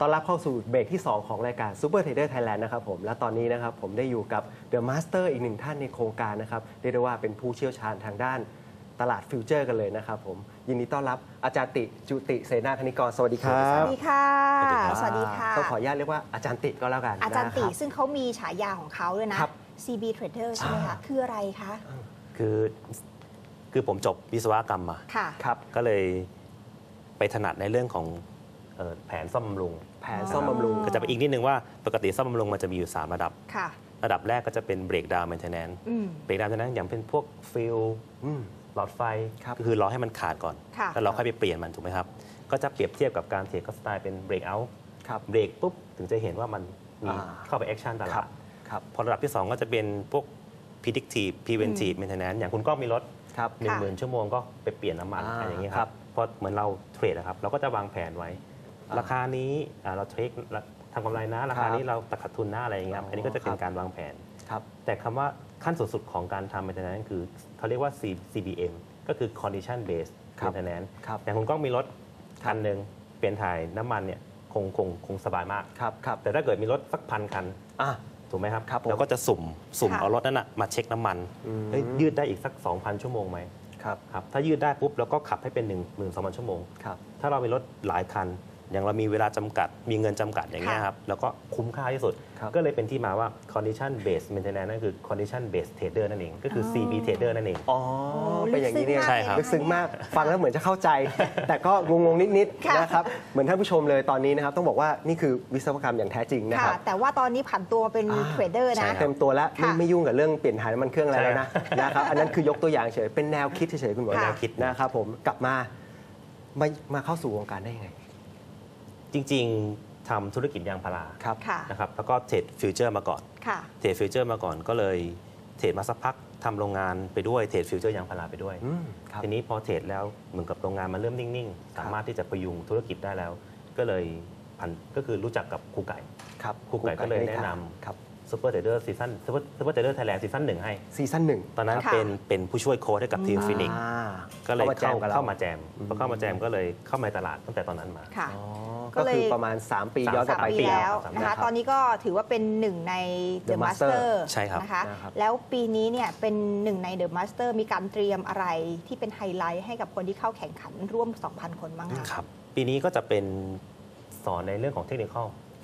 ต้อนรับเข้าสู่เบรกที่ 2 ของรายการ Super Trader Thailand นะครับผม และตอนนี้นะครับผมได้อยู่กับ The Master อีกหนึ่งท่านในโครงการนะครับเรียกได้ว่าเป็นผู้เชี่ยวชาญทางด้านตลาดฟิวเจอร์กันเลยนะครับผม ยินดีต้อนรับอาจารย์ติจุติเสนาธนิกร สวัสดีครัสบ วัสดีค่ะอ่าสวัสดีค่ะ ต้องขออนุญาตเรียกว่าอาจารย์ติก็แล้วกันอาจารย์ติ นะคบ ซึ่งเขามีฉายาของเขาด้วยนะ ครับ CB Trader ใช่ไหมอ่าคะ คืออะไรคะ คือคือผมจบวิศวกรรมมา ค่ะ ครับ ก็เลยไปถนัดในเรื่องของเอ่อแผนซ่อมบำรุง แผนซ่อมบำรุง ก็จะไปอีกนิดนึงว่าปกติซ่อมบำรุงมันจะมีอยู่ 3 ระดับ ค่ะ ระดับแรกก็จะเป็นเบรกดาวน์ maintenance อืม breakdown maintenance อย่างเป็นพวกฟิวส์อืม หลอดไฟครับ ก็คือรอให้มันขาดก่อน ค่ะ แล้วเราค่อยไปเปลี่ยนมันถูกไหมครับ ก็จะเปรียบเทียบกับการเทรดก็สไตล์เป็น breakout ครับ เบรกปุ๊บ ถึงจะเห็นว่ามันมีอ่า เข้าไป action ตคลารัดบครับ พอระดับที่ 2 ก็จะเป็นพวก predictive preventive maintenance อย่างคุณก็มีรถ ครับ หนึ่งหมื่นชั่วโมงก็ไปเปลี่ยนน้ำมันอ่าอะไรอย่างเงี้ยคครัรับบเพราะเหมือนเราเทรดนะครับ เราก็จะวางแผนไว้อ่า ราคานี้อ่าเราเทรดทำกำไรนะราคานี้เราตัดขาดทุนนะอะไรอย่างเงี้ยครับอ๋ออัอันนี้ก็จะเป็คนรับการวางแผนครับแต่คำว่าขั้นสูงสุดของการทำ maintenance คือเขาเรียกว่า C- CBM ก็คือ condition based ครับ maintenance ครับอย่างคุณก้องมีรถคันหนึ่งเปลี่ยนถ่ายน้ำมันเนี่ยคงคงคงสบายมากครับครับแต่ถ้าเกิดมีรถสักพันคันอะถูกไหมครับครับผมเราก็จะสุ่มสุ่มค่ะเอารถนั้นนะมาเช็คน้ำมันอืมเฮ้ยยืดได้อีกสัก 2,000 ชั่วโมงไหมครับครับถ้ายืดได้ปุ๊บเราก็ขับให้เป็น 1 2 0 0 0 ชั่วโมงครับถ้าเรามีรถหลายคัน อย่างเรามีเวลาจำกัด มีเงินจำกัดอย่างเงี้ยค่ะครับ แล้วก็คุ้มค่าที่สุด ครับ ก็เลยเป็นที่มาว่า condition based maintenance นั่นคือ condition based trader นั่นเอง ก็คืออ๋อ CB trader นั่นเอง อ๋อ เป็นอย่างนี้เนี่ยใช่ครับ ลึกซึ้งมากฟังแล้วเหมือนจะเข้าใจ แต่ก็งงๆนิดค่ะ ๆนะครับเหมือนท่านผู้ชมเลยตอนนี้นะครับต้องบอกว่านี่คือวิศวกรรมอย่างแท้จริงนะคค่ะ รับ แต่ว่าตอนนี้ผันตัวเป็นอ่า เทรดเดอร์ใช่นะ ครับ เต็มตัวแล้วไม่ค่ะไม่ยุ่งกับเรื่องเปลี่ยนถ่ายน้ำมันเครื่องอะไรแล้วนะใช่นะครับอันนั้นคือยกตัวอย่างเฉยเป็นแนวคิดเฉยๆคุณหมอค่ะ แนวคิดนะครับผมกลับมามามาเข้าสู่วงการได้ยังไง จริง ๆทำธุรกิจยางพาราครับค่ะนะครับแล้วก็เทรด future มาก่อนค่ะเทรด future มาก่อนก็เลยเทรดมาสักพักทำโรงงานไปด้วยเทรด future ยางพาราไปด้วย อืมครับ ทีนี้พอเทรดแล้วเหมือนกับโรงงานมันเริ่มนิ่ง ๆ สามารถที่จะประยุงธุรกิจได้แล้ว ก็เลยผันก็คือรู้จักกับครูไก่ ครับครูไก่ก็เลยแนะนำ ครับ ซูเปอร์เทรดเดอร์ซีซั่นซูเปอร์ซูเปอร์เทรดเดอร์ไทยแลนด์ซีซั่นหนึ่งให้ ซีซั่นหนึ่ง ตอนนั้นค่ะเป็นเป็นผู้ช่วยโค้ชให้กับทีมฟินิกซ์อ่าก็เลยเข้ามาแจเข้ามกับเราเข้ามาแจมพอเข้ามาแจมก็เลยเข้ามาในตลาดตั้งแต่ตอนนั้นมา ค่ะ อ๋อก็ก็เลย คือประมาณ 3 ปีสามย้อนกลับสามไป ปีปีแล้วสามนะครัคะบตอนนี้ก็ถือว่าเป็นหนึ่งใน The The Master Master ใช่ครับ นะคะนะครับ แล้วปีนี้เนี่ยเป็นหนึ่งใน The Master มีการเตรียมอะไรที่เป็นไฮไลท์ให้กับคนที่เข้าแข่งขันร่วม 2,000 คนบ้างคะ ครับ ปีนี้ก็จะเป็นสอนในเรื่องของเทคนิค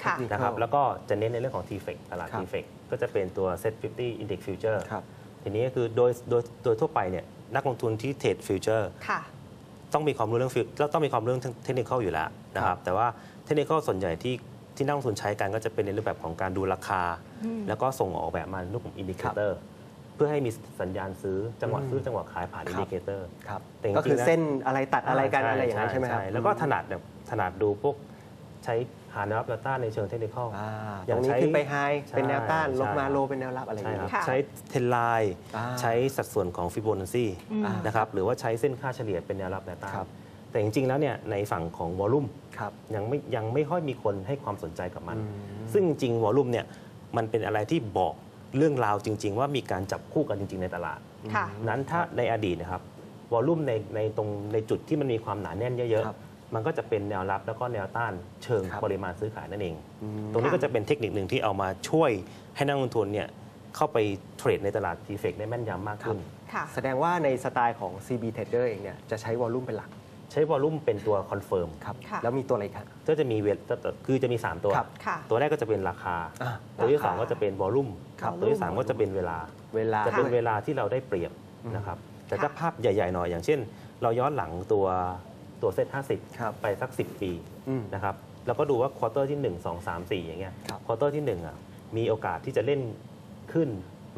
ค่ะนะครับแล้วก็จะเน้นในเรื่องของ TFEX ตลาดครับ TFEX ก็จะเป็นตัว Set 50 Index Future ครับทีนี้ก็คือโดยโดยโดยทั่วไปเนี่ยนักลงทุนที่เทรด future ค่ะต้องมีความรู้เรื่อง fu- ต้องมีความรู้เรื่องเทคนิคอยู่แล้วนะครับครับแต่ว่าเทคนิคส่วนใหญ่ที่ที่นักลงทุนใช้กันก็จะเป็นในรูปแบบของการดูราคาอืมแล้วก็ส่งออกแบบมาในรูปของ indicatorเพื่อให้มีสัญญาณซื้อจังหวะอืมซื้อจังหวะขายผ่านครับ indicator ครับแต่จริงๆก็คือนะเส้นอะไรตัดอะไรกันอะไรอย่างนั้นใช่ไหมครับแล้วก็ถนัดแบบถนัดดูพวกใช้ หาแนวรับแนวต้านในเชิงเทคนิคอ่าออย่างอย่างนี้ใช่ขึ้นไป high ใช่เป็นแนวต้านใช่ลงมา low เป็นแนวรับอะไรอย่างใช่ครับค่ะ ใช้ trend line อ่า ใช้สัดส่วนของฟิโบนัชซีอืม นะครับหรือว่าใช้เส้นค่าเฉลี่ยเป็นแนวรับแนวต้านครับ แต่จริงๆแล้วเนี่ยในฝั่งของ volume ครับ ยังไม่ยังไม่ค่อยมีคนให้ความสนใจกับมัน อืม ซึ่งจริง volume เนี่ยมันเป็นอะไรที่บอกเรื่องราวจริง ๆ ว่ามีการจับคู่กันจริง ๆ ในตลาด ค่ะ นั้นถ้าในอดีตนะครับ volume ในในตรงในจุดที่มันมีความหนาแน่นเยอะครับๆ มันก็จะเป็นแนวรับแล้วก็แนวต้านเชิงครับปริมาณซื้อขายนั่นเองอืมตรงนี้ค่ะก็จะเป็นเทคนิคหนึ่งที่เอามาช่วยให้นักลงทุนเนี่ยเข้าไปเทรดในตลาด TFEX ได้แม่นยำมากขึ้น ค่ะแสดงว่าในสไตล์ของ CB Trader เองเนี่ยจะใช้ volume เป็นหลักใช้ volume เป็นตัว confirm ครับค่ะ แล้วมีตัวอะไรอีกครับ ก็จะมีเวลคือจะมี 3 ตัว ครับ ค่ะ ตัวแรกก็จะเป็นราคา อ่าตัวที่ ราคา2 ก็จะเป็น volume ครับ ตัวที่ 3 ก็จะเป็นเวลา เวลา จะเป็นด้วยเวลาที่เราได้เปรียบอืมนะครับ แต่ค่ะถ้าภาพใหญ่ ๆ หน่อยอย่างเช่น เราย้อนหลังตัว ตัวเซ็ตครับ50 ไปสัก 10 ปีอืมนะครับแล้วก็ดูว่า quarter ที่ 1 2 3 4 อย่างเงี้ยครับ quarter ที่1อะมีโอกาสที่จะเล่นขึ้น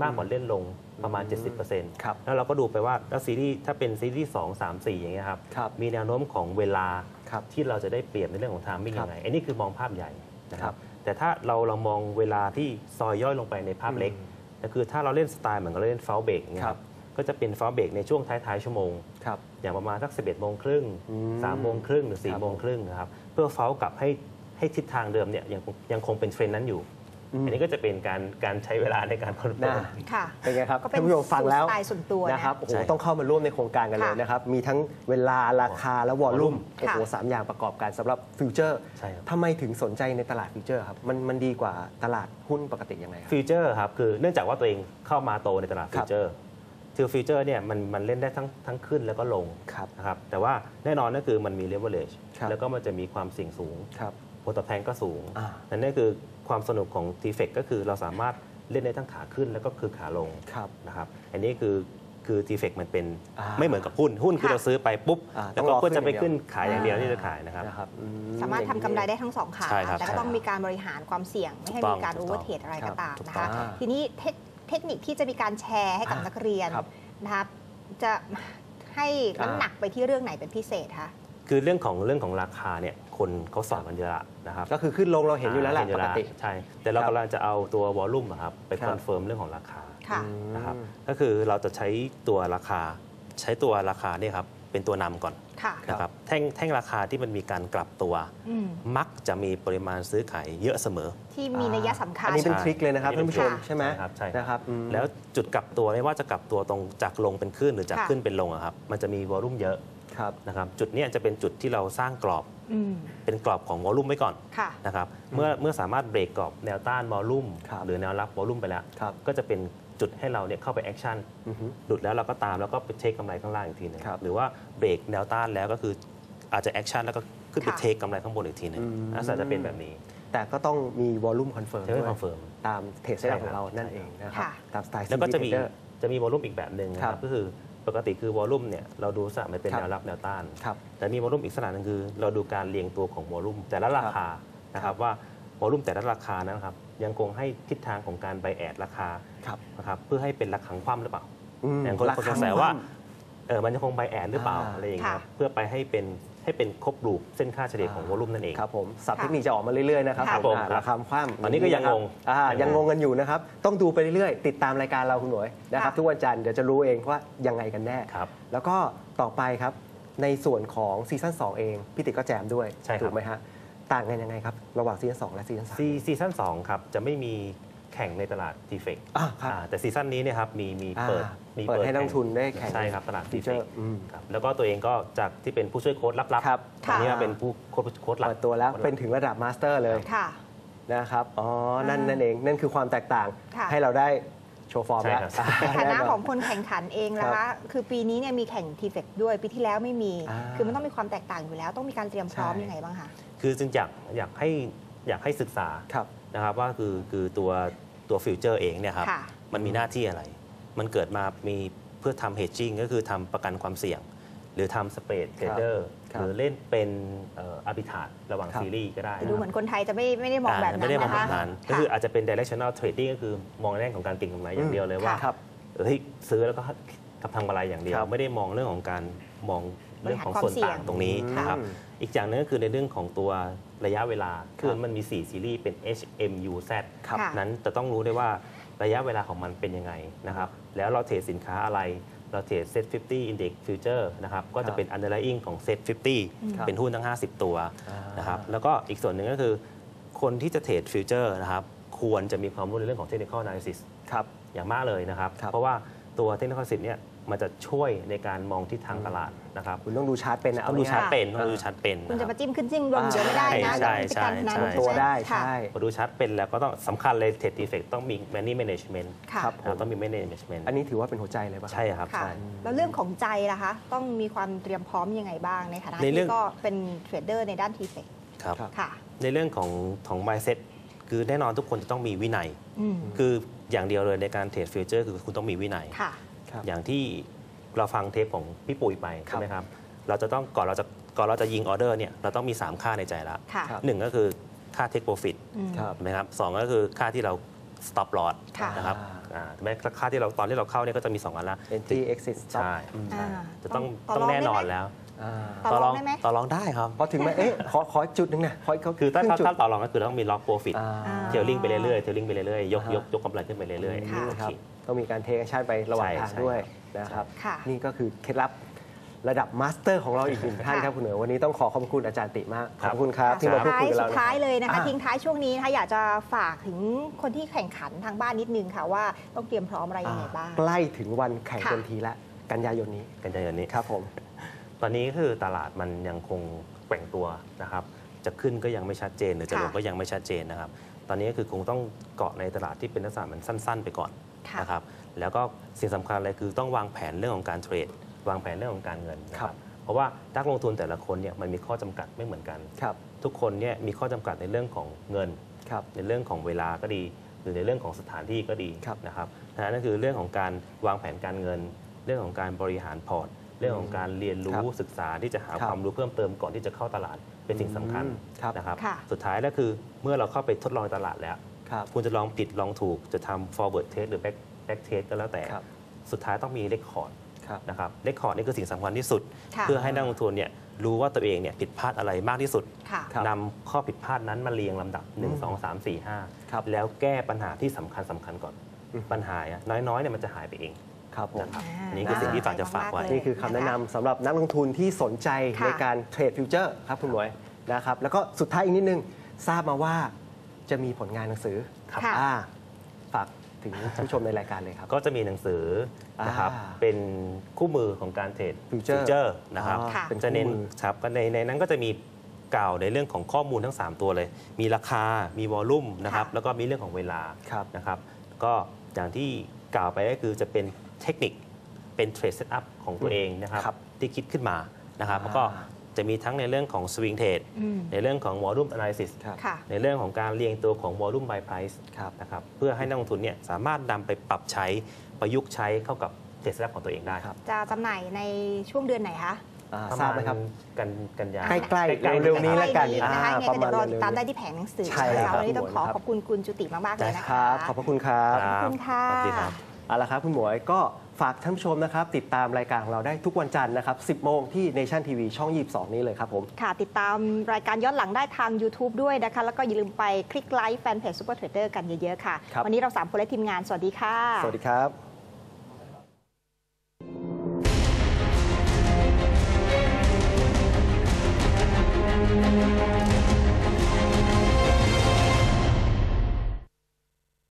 มากกว่าเล่นลงประมาณอืม70%ครับแล้วเราก็ดูไปว่าแล้วซีรีส์ถ้าเป็นซีรีส์2 3 4 อย่างเงี้ยครับครับมีแนวโน้มของเวลาครับที่เราจะได้เปรียบในเรื่องของ timing ครับยังไงอันนี้คือมองภาพใหญ่นะครับครับแต่ถ้าเราเรามองเวลาที่ซอยย่อยลงไปในภาพเล็กอืมก็คือถ้าเราเล่นสไตล์เหมือนกับเราเล่น false break เนี่ยครับครับ ก็จะเป็น false break ในช่วงท้ายๆชั่วโมง ครับ อย่างประมาณสัก11โมงครึ่งอืม3โมงครึ่งหรือครับ4โมงครึ่งนะครับ เพื่อเฝ้ากลับให้ให้ทิศทางเดิมเนี่ยยังคงยังคงเป็นเทรนด์นั้นอยู่ อืม อันนี้ก็จะเป็นการการใช้เวลาในการ confirm น่ะ ค่ะเป็นไงครับก็เป็นท่านผู้ชมฟังแล้วสไตล์ส่วนตัวนะนะ ครับโอ้โหใช่ ต้องเข้ามาร่วมในโครงการกันเลยค่ะนะครับ มีทั้งเวลาราคาและ volume ค่ะโอ้โหสามอย่างประกอบกันสำหรับ future ใช่ครับ ทำไมถึงสนใจในตลาด future ครับมันมันดีกว่าตลาดหุ้นปกติยังไงครับ future ครับคือเนื่องจากว่าตัวเองเข้ามาโตในตลาดคฟิรัวบเจอร์ คือ future เนี่ยมันมันเล่นได้ทั้งทั้งขึ้นแล้วก็ลงครับนะครับแต่ว่าแน่นอนนั่นคือมันมี leverage ครับแล้วก็มันจะมีความเสี่ยงสูงครับ ผลตอบแทนก็สูงอ่า นั่นนี่คือความสนุกของ t f e c ก็คือเราสามารถเล่นได้ทั้งขาขึ้นแล้วก็คือขาลงครับ นะครับอันนี้คือคือ t f e c มันเป็นอ่าไม่เหมือนกับหุ้นหุ้นคือค่ะ เราซื้อไปปุ๊บอ่าแล้วก็ต้องรอเพื่อจะไปขึ้ขึ้นนอย่างเดียวขายอย่างเดียวอ่าที่จะขายนะครับ นะครับอืสามารถทำกำไรได้ทั้งสองขา ใช่ครับแต่ก็ต้องมีการบริหารความเสี่ยง ไม่ให้ถูกต้มีองการถูโอกเวต้อองร์เทรดอะไรครัก็บตามถูกนะต้อคะงครับทีนี้เทค เทคนิคที่จะมีการแชร์ให้กับอ่านักเรียนครับนะครับจะให้น้ำหนักไปที่เรื่องไหนเป็นพิเศษคะ คือเรื่องของเรื่องของราคาเนี่ยคนเขาสอนกันเยอะนะครับก็คือขึ้นลงเราเห็นอยู่แล้วแหละเห็นปกติ ใช่แต่เราครับกำลังจะเอาตัว volume ครับไป confirm ครับเรื่องของราคาค่ะอืมนะครับก็คือเราจะใช้ตัวราคาใช้ตัวราคาเนี่ยครับ เป็นตัวนำก่อนค่ะนะครับแท่งแท่งราคาที่มันมีการกลับตัวอืมมักจะมีปริมาณซื้อขายเยอะเสมอ ที่มีนัยสำคัญ อันนี้เป็นใช่ trick เลยนะครับอันนี้ท่านผู้ชมค่ะใช่ไหมใช่ครับใช่ครับนะครับอืมแล้วจุดกลับตัวไม่ว่าจะกลับตัวตรงจากลงเป็นขึ้นหรือจากค่ะขึ้นเป็นลงอะครับมันจะมี volume เยอะครับนะครับจุดเนี้ยจะเป็นจุดที่เราสร้างกรอบอืมเป็นกรอบของ volume ไว้ก่อนค่ะนะครับเมื่อเมื่อสามารถเบรกกรอบแนวต้าน volume ครับหรือแนวรับ volume ไปแล้วครับก็จะเป็น จุดให้เราเนี่ยเข้าไป action อือฮึหลุดแล้วเราก็ตามแล้วก็ไป take กำไรข้างล่างอีกทีหนึ่งครับหรือว่าเบรกแนวต้านแล้วก็คืออาจจะ action แล้วก็ขึ้นไปค่ะ take กำไรข้างบนอีกทีหนึ่งอืมลักษณะจะเป็นแบบนี้ แต่ก็ต้องมีวอลลุ่มคอนเฟิร์มเทด้ควยคอนเฟิร์มตามเทรดเซ็ตใช่ครับของเรานั่นเองนะครับค่ะตามสไตล์แล้วก็จะมี CP Trader จะมี volume อีกแบบหนึ่งนะครับครับก็คือปกติคือวอลลุ่มเนี่ยเราดูสระมันเป็นครับแนวรับแนวต้านครับแต่มีวอลลุ่มอีกลักษณะหนึงคือ เราดูการเรียงตัวของวอลลุ่มแต่ละราคานะครับว่า วอลุ่มแต่ละราคานะครับยังคงให้ทิศทางของการไบแอดราคาครับนะครับเพื่อให้เป็นระฆังคว่ำหรือเปล่าอย่างคนสงสัยว่าเออมันจะคงไบแอดหรือเปล่าอะไรอย่างเงี้ยเพื่อไปให้เป็นให้เป็นครบรูปเส้นค่าเฉลี่ยของวอลุ่มนั่นเองครับผมสับเทคนิคจะออกมาเรื่อยๆนะครับครับผมผมอ่าครับราคาคว่ำตอนนี้ก็ยังงงยังงงกันอยู่นะครับ ต้องดูไปเรื่อยๆ ติดตามรายการเราคุณหน่วยนะครับทุกวันจันทร์เดี๋ยวจะรู้เองว่ายังไงกันแน่ครับแล้วก็ต่อไปครับในส่วนของ season 2 เองพี่ติ๊กก็แจมด้วยใช่ครับถูกไหมฮะ ต่างกันยังไงครับ ระหว่าง season 2และ season sea- season 2ครับ จะไม่มีแข่งในตลาด TFEX อ่าครับแต่ season นี้เนี่ยครับมีมีอ่าเปิดมีเปิดให้นักลงทุนได้แข่งใช่ครับตลาด future TFEX อืมครับแล้วก็ตัวเองก็จากที่เป็นผู้ช่วยโค้ดลับครับตอนนี้ค่ะมาเป็นผู้โค้ชโค้ชหลัก เปิดตัวแล้วเป็นถึงระดับ master เลยค่ะ นะครับ อ๋อ นั่นอ่านั่นั่นเอง นั่นคือความแตกต่างค่ะให้เราได้ โชว์ฟอร์มใช่แล้วครับในฐานะแอของคนแข่งขันเองนะครัคะ บคือปีนี้เนี่ยมีแข่งทีเฟกด้วย ปีที่แล้วไม่มี อ่าคือมันต้องมีความแตกต่างอยู่แล้ว ต้องมีการเตรียมพร้อมใช่ ยังไงบ้างคะ คือจึงอยากอยากให้อยากให้ศึกษาครับ นะครับว่าคือคือตัวตัวฟิวเจอร์เองเนี่ยครับค่ะ มันมีหน้าที่อะไร มันเกิดมามีเพื่อทำ hedging ก็คือทำประกันความเสี่ยง หรือทำสเปรดเทรดเดอร์ครับ หรือเล่นเป็นอาร์บิทาระหว่างครับซีรีส์ก็ได้ดูเหมือนคนไทยจะไม่ไม่ได้มองแบบอ่านั้ไม่นได้มองนะแบคะบนั้นก็ค่ะคืออาจจะเป็น directional trading ก็คือมองในแง่ของการเก็งกำไรอย่างเดียวเลยว่าครับเฮ้ยซื้อแล้วก็ทำทำกำไรอย่างเดียวครับไม่ได้มองเรื่องของการมองเรื่องของส่วนต่างตรงนี้อืมนะครับอีกอย่างหนึงก็คือในเรื่องของตัวระยะเวลาครับคือมันมี 4 ซีรีส์เป็น HMUZ ครับค่ะนั้นจะต้องรู้ได้ว่าระยะเวลาของมันเป็นยังไงนะครับแล้วเราเทรดสินค้าอะไร เราเทรด Set 50 Index Future นะครับก็จะเป็น underlying ของ Set ครับ50 เป็นหุ้นทั้ง 50 ตัวอ่านนะครับแล้วก็อีกส่วนหนึ่งก็คือ คนที่จะเทรด future นะครับควรจะมีความรู้ในเรื่องของ technical analysis ครับอย่างมากเลยนะครับครับเพราะว่าตัว technical analysis เนี่ย มันจะช่วยในการมองทิศทางตลาดนะครับคุณต้องดูชาร์ตเป็นนะต้องดูเาชาร์ตง่ายเป็นต้องดูชาร์ตเป็นคุณนะคจะรับมาจิ้มขึ้นจิ้มลงเดี๋ยวไม่ได้นะใช่เดี๋ยวมันเป็นการพนันใช่ๆตัวได้ค่ะใช่พอดูชาร์ตเป็นแล้วก็ต้องสำคัญเลยเทรด TFEX ต้องมี money management ค่ะครับนะครับต้องมี management อันนี้ถือว่าเป็นหัวใจเลยป่ะใช่ครับค่ะใช่แล้วเรื่องของใจล่ะคะต้องมีความเตรียมพร้อมยังไงบ้างในเรื่องในฐานะในเรื่ที่องก็เป็นเทรดเดอร์ในด้าน TFEXครับครับค่ะในเรื่องของของ mindset คือแน่นอนทุกคนจะต้องมีวินัยอืมคืออย่างเดียวเลยในการเทรด future คือคุณต้องมีวินัยค่ะครับ อย่างที่เราฟังเทปของพี่ปุ๋ยไปครับใช่ไหมครับ เราจะต้องก่อนเราจะก่อนเราจะยิงออเดอร์เนี่ยเราต้องมี 3 ค่าในใจละค่ะครับหนึ่งก็คือค่า take profit อืมครับถูกไหมครับสองก็คือค่าที่เรา stop loss ค่ะนะครับอ่าอ่าถูกไหมค่าที่เราตอนที่เราเข้าเนี่ยก็จะมี 2 อันละ entry exit stop ใช่อืมอ่าจะต้องต่อต้องรองแน่นอนได้ไหมแล้วอ่าต่อรองได้ไหมต่อรองได้ครับพอถึงไหมเอ๊ะขอขอจุดหนึงนะขอขคือถ้ารึ่งถ้าจุดถ้าต่อรองก็คือต้องมี lock profit อ่าอ่าเทลลิงไปเรื่อยๆเทลลิงไปเรื่อยๆยกอ่าฮะยกยกกำไรขึ้นไปเรื่อยค่ะๆโอครัเคบ ต้องมีการเทคแอคชั่นไประหว่างใช่ทางใช่ด้วยครับนะครับค่ะนี่ก็คือเคล็ดลับระดับมาสเตอร์ของเราอีกหนึ่งท่านค่ะครับคุณเหนือวันนี้ต้องขอขอบคุณอาจารย์ติมากคขรับอบคุณครับที่มาพูดท้าคุยยกับสุเราดนะท้ายเลยนะคะอะทิ้งท้ายช่วงนี้นะคะอยากจะฝากถึงคนที่แข่งขันทางบ้านนิดนึงค่ะว่าต้องเตรียมพร้อมอะไรยังไงบ้างใกล้ถึงวันแข่งค่ะเต็มทีแล้วกันยายนนี้กันยายนนี้ครับผมตอนนี้คือตลาดมันยังคงแกว่งตัวนะครับ จะขึ้นก็ยังไม่ชัดเจน หรือจะลงค่ะก็ยังไม่ชัดเจนนะครับ ตอนนี้ก็คือคงต้องเกาะในตลาดที่เป็นลักษณะมันสั้น ๆ ไปก่อนค่ะ นะครับแล้วก็สิ่งสำคัญเลยคือต้องวางแผนเรื่องของการเทรด วางแผนเรื่องของการเงินนะคครัรับบเพราะว่านักลงทุนแต่ละคนเนี่ยมันมีข้อจำกัดไม่เหมือนกันครับทุกคนเนี่ยมีข้อจำกัดในเรื่องของเงินครับในเรื่องของเวลาก็ดี หรือในเรื่องของสถานที่ก็ดีครับนะครับนะนั่นคือเรื่องของการวางแผนการเงิน เรื่องของการบริหารพอร์ตเรื่องของการเรียนรู้ครับศึกษาที่จะหาครับความรู้เพิ่มเติมก่อนที่จะเข้าตลาดเป็นสิ่งสำคัญอืมครับนะครับค่ะสุดท้ายแล้วคือเมื่อเราเข้าไปทดลองตลาดแล้ว ครับคุณจะลองผิดลองถูกจะทำ forward test หรือ back back test ก็แล้วแต่ครับสุดท้ายต้องมี record ครับนะครับ record นี่คือสิ่งสำคัญที่สุดค่ะเพื่อให้นักลงทุนเนี่ยรู้ว่าตัวเองเนี่ยผิดพลาดอะไรมากที่สุดค่ะครับนำข้อผิดพลาดนั้นมาเรียงลำดับอืม1 2 3 4 5ครับแล้วแก้ปัญหาที่สำคัญสำคัญก่อนอืมปัญหาอะน้อยๆเนี่ยมันจะหายไปเองครับผมนะครับอ่าอันนี้คือสิ่งที่ฝากจะฝากไว้มากๆเลยนี่คือคำแนะนำสำหรับนักลงทุนที่สนใจค่ะในการเทรด future ครับคุณหมวยนะครับ แล้วก็สุดท้ายอีกนิดนึงทราบมาว่า จะมีผลงานหนังสือค่ะ อ่าฝากถึงผู้ชมในรายการเลยครับ ก็จะมีหนังสือนะครับอ่าเป็นคู่มือของการเทรด Future เจอร์นะครับอ๋อค่ะ เป็นคู่มือจะเน้น ครับก็ในในนั้นก็จะมีกล่าวในเรื่องของข้อมูลทั้ง 3 ตัวเลย มีราคามี volume นะครับค่ะ แล้วก็มีเรื่องของเวลาครับ นะครับ ก็อย่างที่กล่าวไปก็คือจะเป็นเทคนิคเป็น trade setup ของตัวเองนะครับครับที่คิดขึ้นมานะครับอ่าแล้วก็ จะมีทั้งในเรื่องของ swing trade อืมในเรื่องของวอลลุ่ม analysis ครับค่ะในเรื่องของการเรียงตัวของ volume by price ครับนะครับเพื่อให้นักลงทุนเนี่ยสามารถนำไปปรับใช้ประยุกต์ใช้เข้ากับเทรดเซตของตัวเองได้ครับจะจำหน่ายในช่วงเดือนไหนคะอ่าประทรามาบณไหมครับกันกันยาใกล้ๆใกล้ๆเร็วๆนี้แล้วกันในะคะอ่ายังไงประก็มาเดี๋ณยวรอเร็วๆติดตามได้ที่แผงหนังสือใช่แล้วนะคะครับวันนี้ต้องขอครับขอบคุณคุณจุติมากๆเลยนะคคะรับขอบพระคุณครับรับขอบคุณค่ะสวัสดีครับเอาละครับคุณหมวยก็ ฝากท่านผู้ชมนะครับ ติดตามรายการของเราได้ทุกวันจันทร์นะครับ 10 โมงที่ Nation TV ช่อง 22 นี้เลยครับผม ค่ะ ติดตามรายการย้อนหลังได้ทาง YouTube ด้วยนะคะ แล้วก็อย่าลืมไปคลิกไลค์แฟนเพจ Super Trader กันเยอะ ๆ ค่ะ ครับ วันนี้เรา3คนและทีมงาน สวัสดีค่ะ สวัสดีครับ